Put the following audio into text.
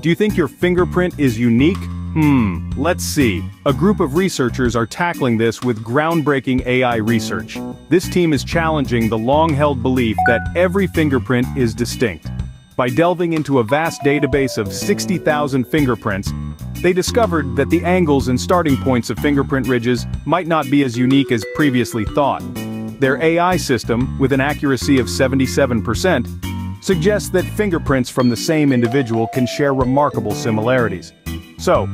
Do you think your fingerprint is unique? Hmm, let's see. A group of researchers are tackling this with groundbreaking AI research. This team is challenging the long-held belief that every fingerprint is distinct. By delving into a vast database of 60,000 fingerprints, they discovered that the angles and starting points of fingerprint ridges might not be as unique as previously thought. Their AI system, with an accuracy of 77%, suggests that fingerprints from the same individual can share remarkable similarities. So,